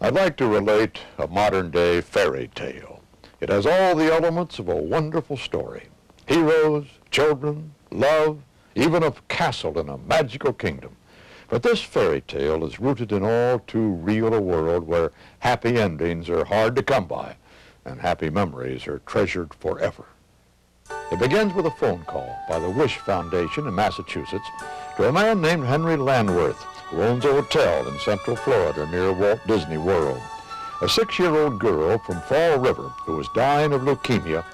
I'd like to relate a modern-day fairy tale. It has all the elements of a wonderful story. Heroes, children, love, even a castle in a magical kingdom. But this fairy tale is rooted in all too real a world where happy endings are hard to come by and happy memories are treasured forever. It begins with a phone call by the Wish Foundation in Massachusetts to a man named Henri Landwirth, who owns a hotel in central Florida near Walt Disney World. A six-year-old girl from Fall River who was dying of leukemia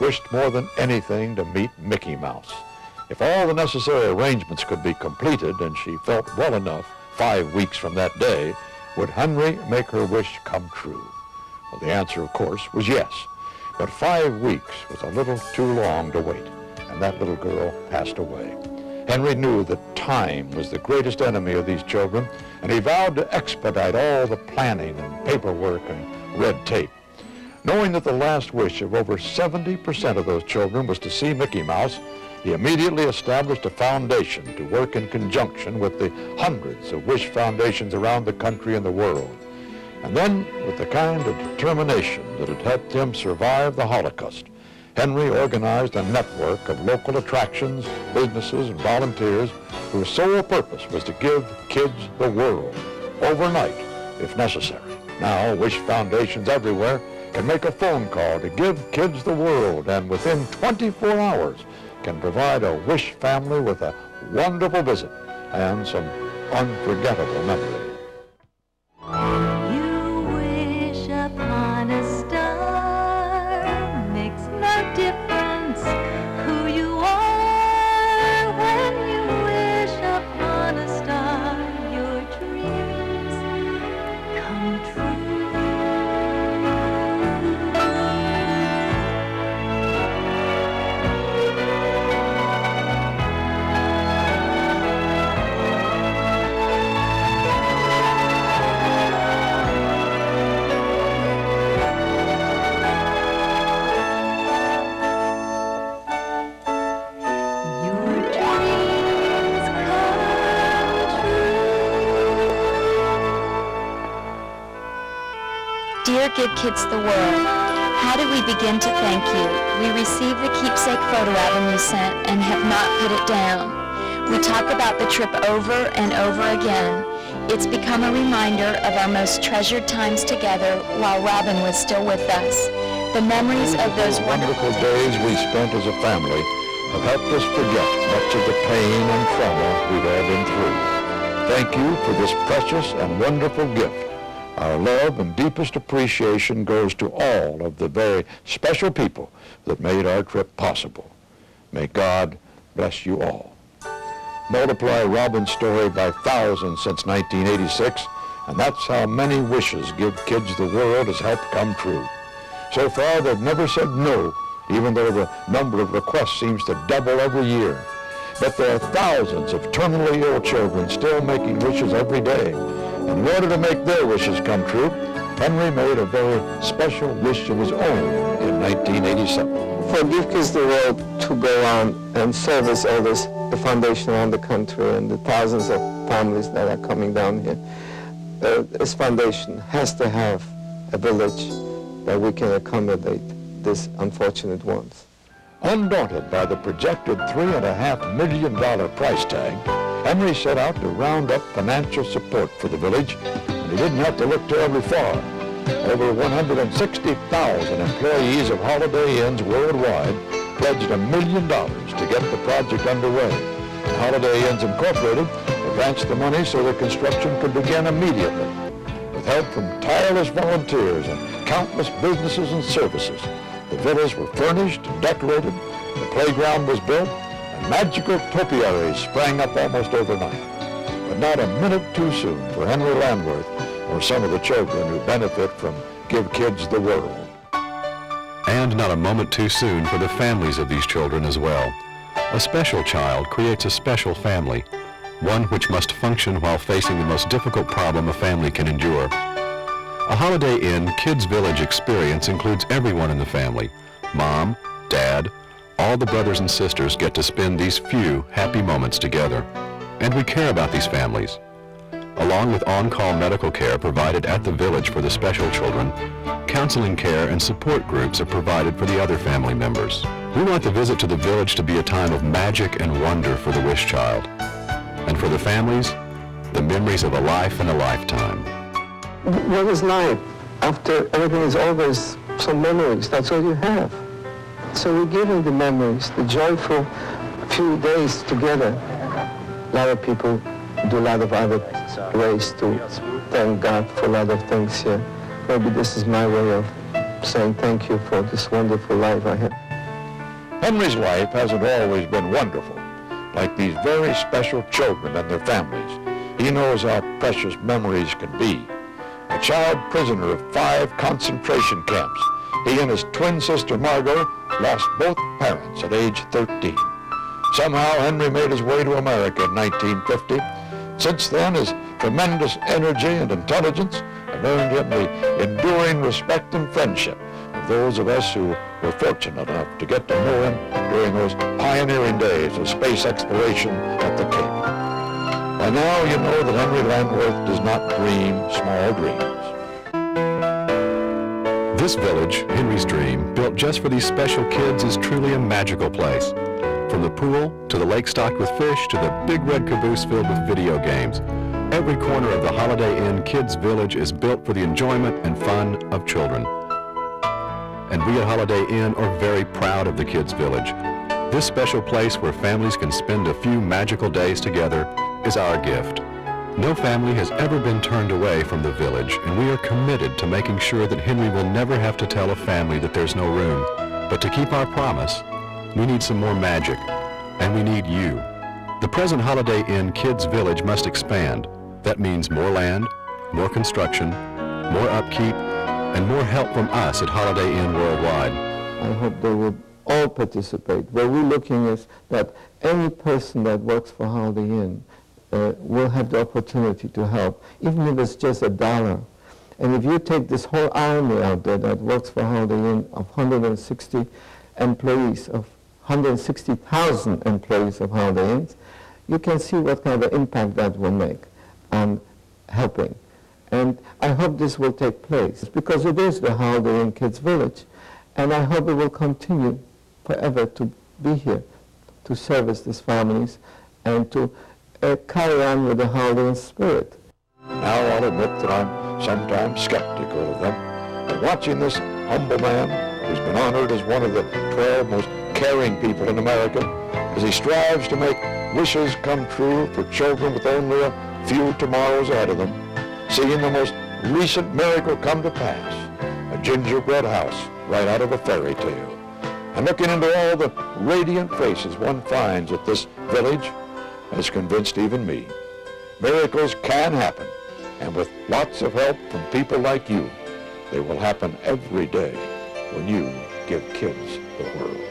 wished more than anything to meet Mickey Mouse. If all the necessary arrangements could be completed and she felt well enough five weeks from that day, would Henri make her wish come true? Well, the answer, of course, was yes. But five weeks was a little too long to wait, and that little girl passed away. Henri knew that time was the greatest enemy of these children, and he vowed to expedite all the planning and paperwork and red tape. Knowing that the last wish of over 70% of those children was to see Mickey Mouse, he immediately established a foundation to work in conjunction with the hundreds of wish foundations around the country and the world. And then, with the kind of determination that had helped him survive the Holocaust, Henri organized a network of local attractions, businesses, and volunteers whose sole purpose was to give kids the world, overnight, if necessary. Now, Wish Foundations everywhere can make a phone call to give kids the world, and within 24 hours can provide a Wish family with a wonderful visit and some unforgettable memories. Dear Give Kids the World, how do we begin to thank you? We received the keepsake photo album you sent and have not put it down. We talk about the trip over and over again. It's become a reminder of our most treasured times together while Robin was still with us. The memories of those wonderful days we spent as a family have helped us forget much of the pain and trauma we've all been through. Thank you for this precious and wonderful gift. Our love and deepest appreciation goes to all of the very special people that made our trip possible. May God bless you all. Multiply Robin's story by thousands since 1986, and that's how many wishes Give Kids the World has helped come true. So far, they've never said no, even though the number of requests seems to double every year. But there are thousands of terminally ill children still making wishes every day, in order to make their wishes come true, Henri made a very special wish of his own in 1987. For Give Kids the World to go on and service all this, the foundation around the country and the thousands of families that are coming down here, uh, this foundation has to have a village that we can accommodate these unfortunate ones. Undaunted by the projected $3.5 million price tag, Henri set out to round up financial support for the village, and he didn't have to look terribly far. Over 160,000 employees of Holiday Inns worldwide pledged a million dollars to get the project underway. And Holiday Inns Incorporated advanced the money so the construction could begin immediately. With help from tireless volunteers and countless businesses and services, the villas were furnished and decorated, the playground was built, magical topiaries sprang up almost overnight. But not a minute too soon for Henri Landwirth or some of the children who benefit from Give Kids the World. And not a moment too soon for the families of these children as well. A special child creates a special family, one which must function while facing the most difficult problem a family can endure. A Holiday Inn Kids Village experience includes everyone in the family, mom, dad, all the brothers and sisters get to spend these few happy moments together. And we care about these families. Along with on-call medical care provided at the village for the special children, counseling care and support groups are provided for the other family members. We want the visit to the village to be a time of magic and wonder for the wish child. And for the families, the memories of a life and a lifetime. What is life? After everything is over, some memories. That's all you have. So we give him the memories, the joyful few days together. A lot of people do a lot of other ways to thank God for a lot of things here. Maybe this is my way of saying thank you for this wonderful life I have. Henri's life hasn't always been wonderful. Like these very special children and their families, he knows how precious memories can be. A child prisoner of five concentration camps, he and his twin sister Margot lost both parents at age 13. Somehow Henri made his way to America in 1950. Since then, his tremendous energy and intelligence have earned him the enduring respect and friendship of those of us who were fortunate enough to get to know him during those pioneering days of space exploration at the Cape. By now, you know that Henri Landwirth does not dream small dreams. This village, Henri's Dream, built just for these special kids is truly a magical place. From the pool, to the lake stocked with fish, to the big red caboose filled with video games, every corner of the Holiday Inn Kids Village is built for the enjoyment and fun of children. And we at Holiday Inn are very proud of the Kids Village. This special place where families can spend a few magical days together is our gift. No family has ever been turned away from the village, and we are committed to making sure that Henri will never have to tell a family that there's no room. But to keep our promise, we need some more magic, and we need you. The present Holiday Inn Kids Village must expand. That means more land, more construction, more upkeep, and more help from us at Holiday Inn Worldwide. I hope they will all participate. What we're looking is that any person that works for Holiday Inn uh, will have the opportunity to help, even if it's just a dollar. And if you take this whole army out there that works for Holiday Inn of 160 employees, of 160,000 employees of Holiday Inns, you can see what kind of impact that will make on helping. And I hope this will take place because it is the Holiday Inn Kids Village. And I hope it will continue forever to be here to service these families and to uh, carry on with the Holiday spirit. Now I'll admit that I'm sometimes skeptical of them. But watching this humble man, who's been honored as one of the 12 most caring people in America, as he strives to make wishes come true for children with only a few tomorrows ahead of them, seeing the most recent miracle come to pass, a gingerbread house right out of a fairy tale, and looking into all the radiant faces one finds at this village, has convinced even me. Miracles can happen, and with lots of help from people like you, they will happen every day when you give kids the world.